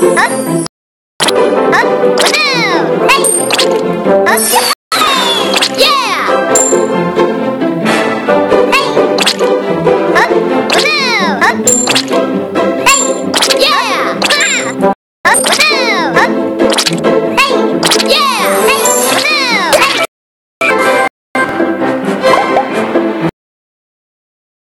哦哦，来。